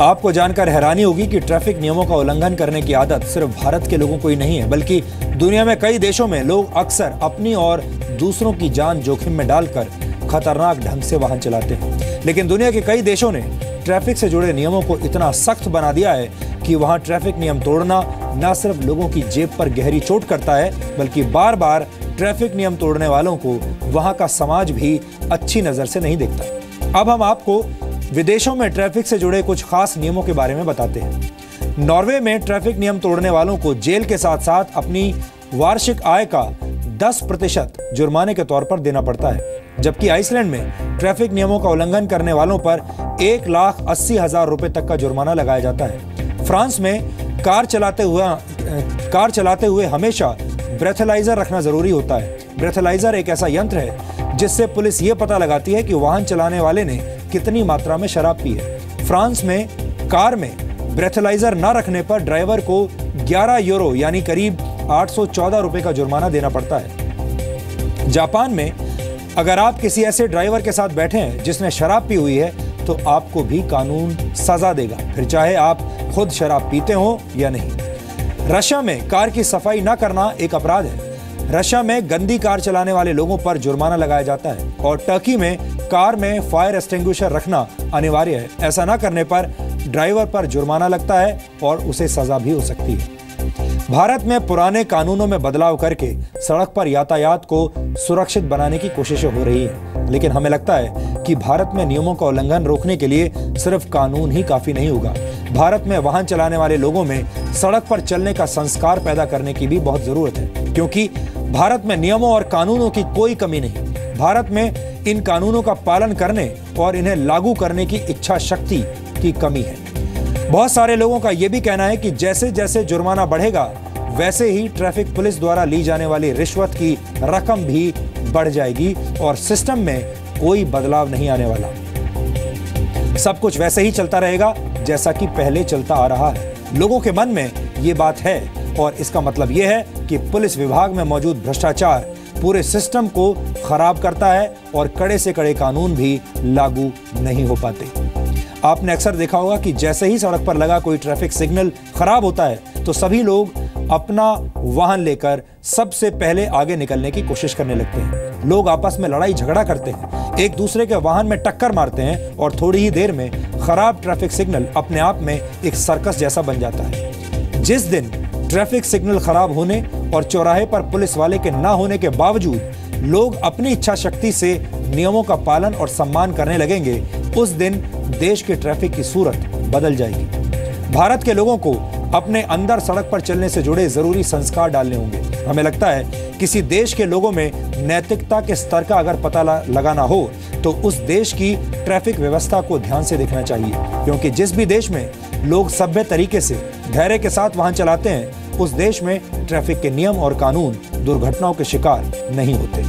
आपको जानकर हैरानी होगी कि ट्रैफ़िक नियमों का उल्लंघन करने की आदत सिर्फ़ भारत के लोगों को ही नहीं है, बल्कि दुनिया में कई देशों में लोग अक्सर अपनी और दूसरों की जान जोखिम में डालकर खतरनाक ढंग से वाहन चलाते हैं। लेकिन दुनिया के कई देशों ने ट्रैफ़िक से जुड़े नियमों को इतना सख्त बना दिया है कि वहाँ ट्रैफ़िक नियम तोड़ना न सिर्फ़ लोगों की जेब पर गहरी चोट करता है, बल्कि बार बार ट्रैफ़िक नियम तोड़ने वालों को वहाँ का समाज भी अच्छी नज़र से नहीं देखता। अब हम आपको विदेशों में ट्रैफ़िक से जुड़े कुछ खास नियमों के बारे में बताते हैं। नॉर्वे में ट्रैफ़िक नियम तोड़ने वालों को जेल के साथ साथ अपनी वार्षिक आय का 10 प्रतिशत जुर्माने के तौर पर देना पड़ता है, जबकि आइसलैंड में ट्रैफ़िक नियमों का उल्लंघन करने वालों पर एक लाख अस्सी हज़ार रुपए तक का जुर्माना लगाया जाता है। फ्रांस में कार चलाते हुए कार चलाते हुए हमेशा ब्रेथलाइजर रखना ज़रूरी होता है। ब्रेथलाइजर एक ऐसा यंत्र है जिससे पुलिस ये पता लगाती है कि वाहन चलाने वाले ने कितनी मात्रा में शराब पी है। फ्रांस में कार में ब्रेथलाइजर न रखने पर ड्राइवर को 11 यूरो, यानी करीब 814 रुपए का जुर्माना देना पड़ता है। जापान में अगर आप किसी ऐसे ड्राइवर के साथ बैठे हैं जिसने शराब पी हुई है तो आपको भी कानून सजा देगा। फिर चाहे आप खुद शराब पीते हो या नहीं। रशिया में कार की सफ़ाई न करना एक अपराध है। रशिया में गंदी कार चलाने वाले लोगों पर जुर्माना लगाया जाता है और टर्की में कार में फायर एक्सटिंग्विशर रखना अनिवार्य है। ऐसा न करने पर ड्राइवर पर जुर्माना लगता है और उसे सजा भी हो सकती है। भारत में पुराने कानूनों में बदलाव करके सड़क पर यातायात को सुरक्षित बनाने की कोशिशें हो रही हैं। लेकिन हमें लगता है कि भारत में नियमों का उल्लंघन रोकने के लिए सिर्फ़ कानून ही काफ़ी नहीं होगा। भारत में वाहन चलाने वाले लोगों में सड़क पर चलने का संस्कार पैदा करने की भी बहुत ज़रूरत है, क्योंकि भारत में नियमों और कानूनों की कोई कमी नहीं। भारत में इन कानूनों का पालन करने और इन्हें लागू करने की इच्छा शक्ति की कमी है। बहुत सारे लोगों का यह भी कहना है कि जैसे जैसे जुर्माना बढ़ेगा, वैसे ही ट्रैफ़िक पुलिस द्वारा ली जाने वाली रिश्वत की रकम भी बढ़ जाएगी और सिस्टम में कोई बदलाव नहीं आने वाला। सब कुछ वैसे ही चलता रहेगा जैसा कि पहले चलता आ रहा है। लोगों के मन में ये बात है और इसका मतलब यह है कि पुलिस विभाग में मौजूद भ्रष्टाचार पूरे सिस्टम को खराब करता है और कड़े से कड़े कानून भी लागू नहीं हो पाते। आपने अक्सर देखा होगा कि जैसे ही सड़क पर लगा कोई ट्रैफ़िक सिग्नल खराब होता है तो सभी लोग अपना वाहन लेकर सबसे पहले आगे निकलने की कोशिश करने लगते हैं। लोग आपस में लड़ाई झगड़ा करते हैं, एक दूसरे के वाहन में टक्कर मारते हैं और थोड़ी ही देर में खराब ट्रैफ़िक सिग्नल अपने आप में एक सर्कस जैसा बन जाता है। जिस दिन ट्रैफ़िक सिग्नल खराब होने और चौराहे पर पुलिस वाले के न होने के बावजूद लोग अपनी इच्छा शक्ति से नियमों का पालन और सम्मान करने लगेंगे, उस दिन देश के ट्रैफ़िक की सूरत बदल जाएगी। भारत के लोगों को अपने अंदर सड़क पर चलने से जुड़े ज़रूरी संस्कार डालने होंगे। हमें लगता है किसी देश के लोगों में नैतिकता के स्तर का अगर पता लगाना हो तो उस देश की ट्रैफ़िक व्यवस्था को ध्यान से देखना चाहिए। क्योंकि जिस भी देश में लोग सभ्य तरीके से, धैर्य के साथ वाहन चलाते हैं उस देश में ट्रैफ़िक के नियम और कानून दुर्घटनाओं के शिकार नहीं होते।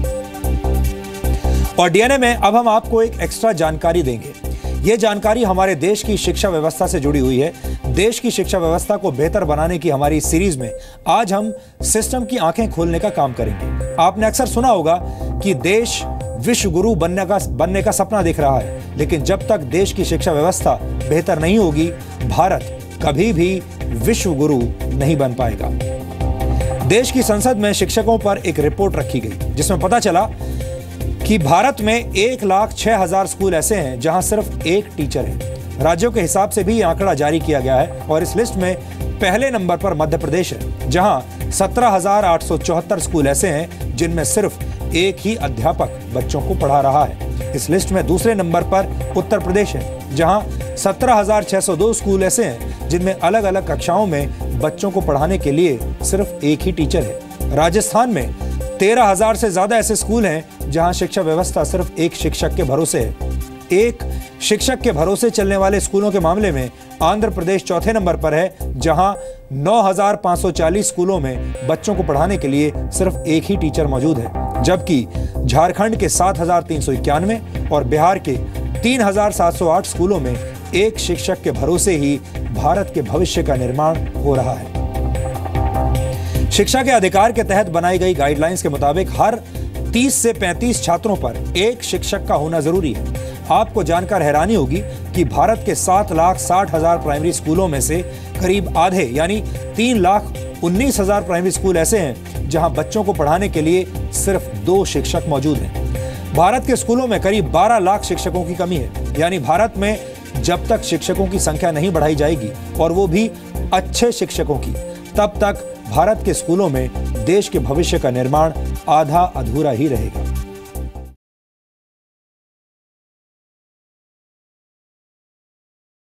और डीएनए में अब हम आपको एक एक्स्ट्रा जानकारी देंगे। ये जानकारी हमारे देश की शिक्षा व्यवस्था से जुड़ी हुई है। देश की शिक्षा व्यवस्था को बेहतर बनाने की हमारी सीरीज़ में आज हम सिस्टम की आँखें खोलने का काम करेंगे। आपने अक्सर सुना होगा कि देश विश्व गुरु बनने का बनने का सपना देख रहा है, लेकिन जब तक देश की शिक्षा व्यवस्था बेहतर नहीं होगी, भारत कभी भी विश्व गुरु नहीं बन पाएगा। देश की संसद में शिक्षकों पर एक रिपोर्ट रखी गई, जिसमें पता चला कि भारत में एक लाख छह हज़ार स्कूल ऐसे हैं जहाँ सिर्फ़ एक टीचर है। राज्यों के हिसाब से भी आंकड़ा जारी किया गया है और इस लिस्ट में पहले नंबर पर मध्य प्रदेश है, जहाँ सत्रह हज़ार आठ सौ चौहत्तर स्कूल ऐसे हैं जिनमें सिर्फ़ एक ही अध्यापक बच्चों को पढ़ा रहा है। इस लिस्ट में दूसरे नंबर पर उत्तर प्रदेश है, जहाँ सत्रह स्कूल ऐसे हैं जिनमें अलग अलग कक्षाओं में बच्चों को पढ़ाने के लिए सिर्फ़ एक ही टीचर है। राजस्थान में तेरह हज़ार से ज़्यादा ऐसे स्कूल हैं जहाँ शिक्षा व्यवस्था सिर्फ़ एक शिक्षक के भरोसे है। एक शिक्षक के भरोसे चलने वाले स्कूलों के मामले में आंध्र प्रदेश चौथे नंबर पर है जहाँ 9,540 स्कूलों में बच्चों को पढ़ाने के लिए सिर्फ़ एक ही टीचर मौजूद है जबकि झारखंड के सात हज़ार तीन सौ इक्यानवे और बिहार के 3,708 स्कूलों में एक शिक्षक के भरोसे ही भारत के भविष्य का निर्माण हो रहा है। शिक्षा के अधिकार के तहत बनाई गई गाइडलाइंस के मुताबिक हर 30 से 35 छात्रों पर एक शिक्षक का होना ज़रूरी है। आपको जानकर हैरानी होगी कि भारत के सात लाख साठ हज़ार प्राइमरी स्कूलों में से करीब आधे, यानी तीन लाख उन्नीस हज़ार प्राइमरी स्कूल ऐसे हैं जहाँ बच्चों को पढ़ाने के लिए सिर्फ़ दो शिक्षक मौजूद हैं। भारत के स्कूलों में करीब 12 लाख शिक्षकों की कमी है, यानी भारत में जब तक शिक्षकों की संख्या नहीं बढ़ाई जाएगी और वो भी अच्छे शिक्षकों की, तब तक भारत के स्कूलों में देश के भविष्य का निर्माण आधा अधूरा ही रहेगा।